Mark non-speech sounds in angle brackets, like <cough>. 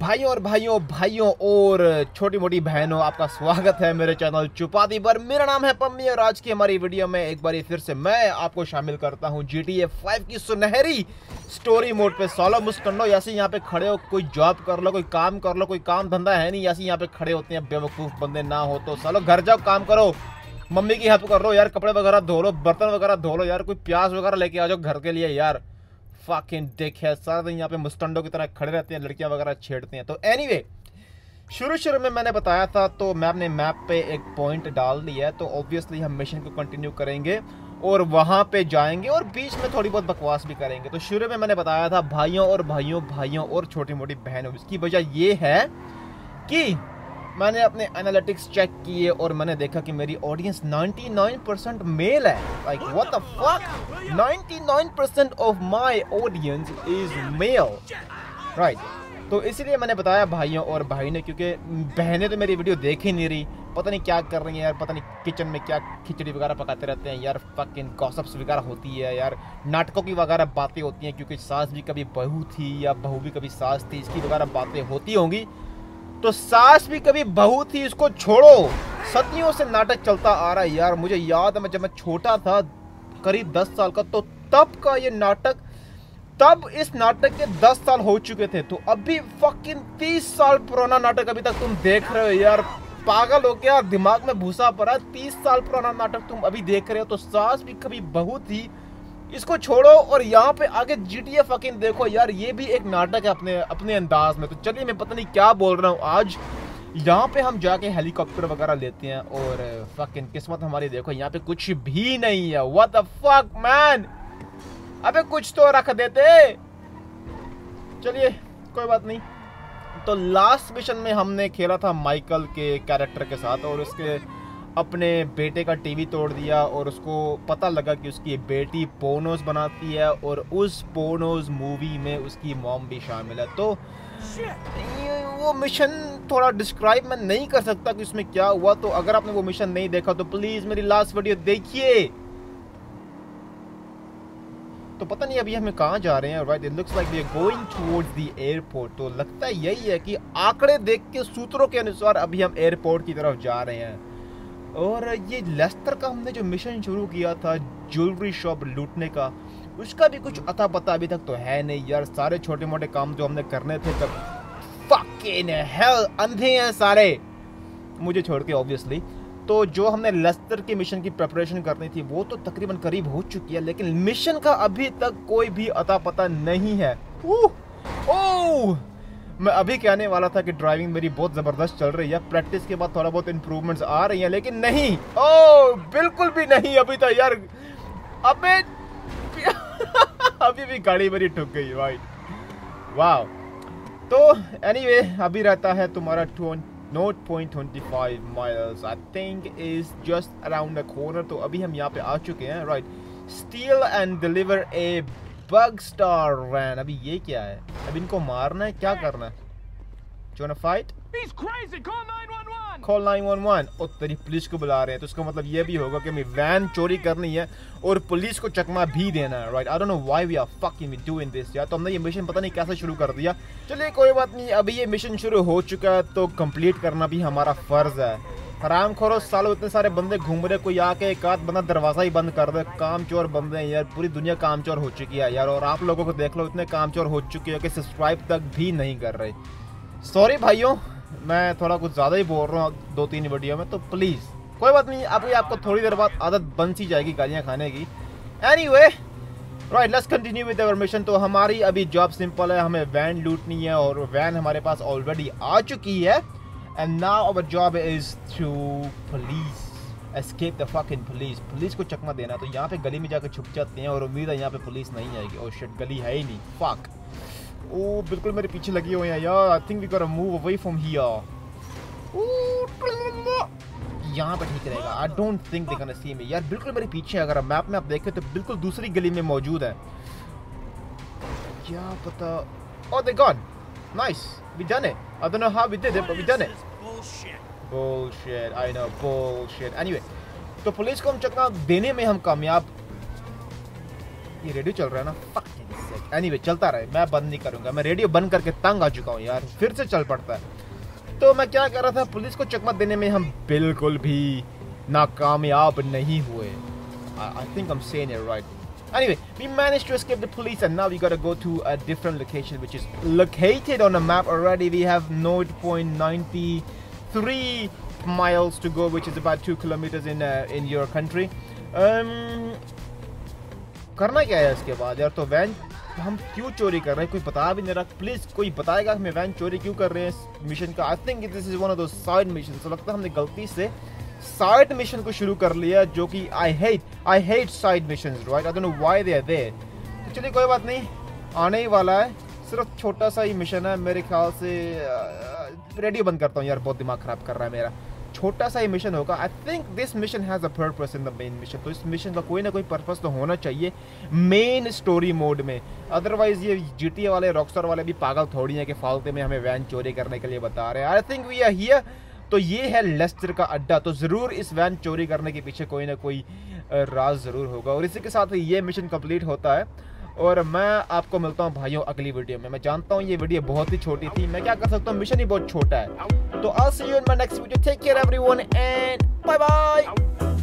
भाइयों और भाइयों भाइयों और छोटी मोटी बहनों, आपका स्वागत है मेरे चैनल चुपाती पर। मेरा नाम है पम्मी और आज की हमारी वीडियो में एक बार फिर से मैं आपको शामिल करता हूँ जी टी ए फाइव की सुनहरी स्टोरी मोड पे। सोलो मुस्टंडो ऐसे यहाँ पे खड़े हो, कोई जॉब कर लो, कोई काम कर लो, कोई काम धंधा है नहीं ऐसे यहाँ पे खड़े होते हैं, बेवकूफ़ बंदे ना हो तो। सालो घर जाओ, काम करो, मम्मी की हेल्प कर लो, यार कपड़े वगैरह धो लो, बर्तन वगैरह धो लो, यार कोई प्याज वगैरह लेके आ जाओ घर के लिए, यार। फकिंग डिक है सारा दिन यहाँ पे मुस्टंडो की तरह खड़े रहते हैं, लड़कियाँ वगैरह छेड़ते हैं। तो एनीवे शुरू शुरू में मैंने बताया था तो मैं अपने मैप पे एक पॉइंट डाल दिया है तो ऑब्वियसली हम मिशन को कंटिन्यू करेंगे और वहाँ पे जाएँगे और बीच में थोड़ी बहुत बकवास भी करेंगे। तो शुरू में मैंने बताया था, भाइयों और भाइयों भाइयों और छोटी मोटी बहनों, इसकी वजह ये है कि मैंने अपने एनालिटिक्स चेक किए और मैंने देखा कि मेरी ऑडियंस 99% मेल है। Like what the fuck 99% of my audience is male right तो इसीलिए मैंने बताया भाइयों और भाई ने, क्योंकि बहनें तो मेरी वीडियो देख ही नहीं रही। पता नहीं क्या कर रही हैं यार, पता नहीं किचन में क्या खिचड़ी वगैरह पकाते रहते हैं। यार फकिंग गॉसप्स वगैरह होती है यार, नाटकों की वगैरह बातें होती हैं, क्योंकि सास भी कभी बहू थी या बहू भी कभी सास थी, इसकी वगैरह बातें होती होंगी। तो सास भी कभी बहू थी, इसको छोड़ो। सदियों से नाटक चलता आ रहा है यार, मुझे याद है, मैं जब मैं छोटा था, करीब दस साल का तो तब का ये नाटक, तब इस नाटक के दस साल हो चुके थे। तो अभी फकिंग तीस साल पुराना नाटक अभी तक तुम देख रहे हो यार। पागल हो गया, दिमाग में भूसा पड़ा, तीस साल पुराना नाटक तुम अभी देख रहे हो। तो सास भी कभी बहू थी इसको छोड़ो और यहाँ पे आगे जी टी फकिंग देखो यार, ये भी एक नाटक है अपने अपने अंदाज में। तो चलिए मैं पता नहीं क्या बोल रहा हूँ आज। यहाँ पे हम जाके हेलीकॉप्टर वगैरह लेते हैं और फकिंग किस्मत हमारी देखो, यहाँ पे कुछ भी नहीं है। व्हाट द फक मैन अबे कुछ तो रख देते। चलिए, कोई बात नहीं। तो लास्ट मिशन में हमने खेला था माइकल के कैरेक्टर के साथ और उसके अपने बेटे का टीवी तोड़ दिया और उसको पता लगा कि उसकी बेटी पोनोज बनाती है और उस पोनोज मूवी में उसकी मॉम भी शामिल है। तो वो मिशन थोड़ा डिस्क्राइब मैं नहीं कर सकता कि उसमें क्या हुआ। तो अगर आपने वो मिशन नहीं देखा तो प्लीज़ मेरी लास्ट वीडियो देखिए। तो पता नहीं अभी हमें कहाँ जा रहे हैं right it looks like we are going towards the airport तो लगता है यही है कि आंकड़े देख के सूत्रों के अनुसार अभी हम एयरपोर्ट की तरफ़ जा रहे हैं। और ये लेस्टर का हमने जो मिशन शुरू किया था, ज्वेलरी शॉप लूटने का, उसका भी कुछ अता पता अभी तक तो है नहीं यार। सारे छोटे मोटे काम जो हमने करने थे तब हेल अंधे हैं सारे। मुझे छोड़ के ऑब्वियसली तो जो हमने लेस्टर के मिशन की प्रिपरेशन करनी थी, वो तो तकरीबन करीब हो चुकी है, लेकिन मिशन का अभी तक कोई भी अता पता नहीं है। ओह मैं अभी कहने वाला था कि ड्राइविंग मेरी बहुत ज़बरदस्त चल रही है। प्रैक्टिस के बाद थोड़ा बहुत इम्प्रूवमेंट्स आ रही हैं लेकिन नहीं। ओ बिल्कुल भी नहीं अभी तो यार। अबे <laughs> अभी भी गाड़ी मेरी ठुक गई राइट वाह तो एनीवे anyway, अभी रहता है तुम्हारा nought point twenty five miles I think is just around the corner तो अभी हम यहाँ पे आ चुके हैं right steal and deliver a bug star ran अभी ये क्या है? अब इनको मारना है क्या करना है? जो फाइट कॉल 911 और तेरी पुलिस को बुला रहे हैं तो इसका मतलब ये भी होगा कि मैं वैन चोरी करनी है और पुलिस को चकमा भी देना है right I don't know why we are fucking doing this यार। तो हमने ये मिशन पता नहीं कैसे शुरू कर दिया। चलिए कोई बात नहीं अभी ये मिशन शुरू हो चुका है तो कंप्लीट करना भी हमारा फ़र्ज़ है। हराम खोरो, सालों इतने सारे बंदे घूम रहे कोई आके एक आध बंदा दरवाज़ा ही बंद कर दे। काम चोर बंदे हैं यार, पूरी दुनिया काम चोर हो चुकी है यार, और आप लोगों को देख लो, इतने काम चोर हो चुके हैं कि सब्सक्राइब तक भी नहीं कर रहे। सॉरी भाइयों, मैं थोड़ा कुछ ज़्यादा ही बोल रहा हूँ दो तीन वीडियो में तो प्लीज़ कोई बात नहीं, अभी आपको थोड़ी देर बाद आदत बन सी जाएगी गालियाँ खाने की। Anyway right let's continue with our mission तो हमारी अभी जॉब सिंपल है, हमें वैन लूटनी है, और वैन हमारे पास ऑलरेडी आ चुकी है। And now our job is to police, escape the fucking police. Police को चकमा देना तो यहाँ पे गली में जाकर छुप जाते हैं और उम्मीद है यहाँ पे पुलिस नहीं आएगी। और शिट गली है ही नहीं। फक ओ बिल्कुल मेरे पीछे लगी हुई है। यार I think we got move away from here यहाँ पे ठीक रहेगा। I don't think they gonna see me यार, बिल्कुल मेरे पीछे अगर मैप में आप देखें तो बिल्कुल दूसरी गली में मौजूद है। क्या पता ओ they gone nice we done it I don't know how we did it, but we done it. Bullshit. Bullshit. I know. Bullshit. Anyway, तो पुलिस को हम चकना देने में हम कामयाब ये रेडियो चल रहा है ना एनीवे anyway, चलता रहे मैं बंद नहीं करूँगा मैं रेडियो बंद करके तंग आ चुका हूँ यार फिर से चल पड़ता है तो मैं क्या कर रहा था पुलिस को चकमत देने में हम बिल्कुल भी नाकामयाब नहीं हुए I think I'm saying it right. Anyway, we managed to escape the police and now we gotta go to a different location which is located on the map already. We have 0.93 miles to go which is about 2 kilometers in uh, in your country. Um, करना क्या है इसके बाद यार तो van हम क्यों चोरी कर रहे हैं कोई बता भी नहीं रहा प्लीज कोई बताएगा हमें वैन चोरी क्यों कर रहे हैं इस मिशन का I think this is one of two side mission तो लगता है हमने गलती से साइड मिशन को शुरू कर लिया जो कि I hate I hate side mission right I don't know why they are there तो चलिए कोई बात नहीं, आने ही वाला है। सिर्फ़ छोटा सा ही मिशन है, मेरे ख्याल से रेडियो बंद करता हूँ यार, बहुत दिमाग खराब कर रहा है मेरा। छोटा सा ही मिशन होगा। I think this mission has a purpose in the main mission तो इस मिशन का कोई ना कोई पर्पस तो होना चाहिए मेन स्टोरी मोड में। अदरवाइज़ ये जी वाले रॉकस्टार वाले भी पागल थोड़ी है कि फालतू में हमें वैन चोरी करने के लिए बता रहे हैं। I think we are here तो ये है लेस्टर का अड्डा। तो ज़रूर इस वैन चोरी करने के पीछे कोई ना कोई राज ज़रूर होगा। और इसी के साथ ये मिशन कंप्लीट होता है। और मैं आपको मिलता हूँ भाइयों अगली वीडियो में। मैं जानता हूँ ये वीडियो बहुत ही छोटी थी। मैं क्या कर सकता हूँ? मिशन ही बहुत छोटा है। तो आज see you in my next video take care everyone and bye bye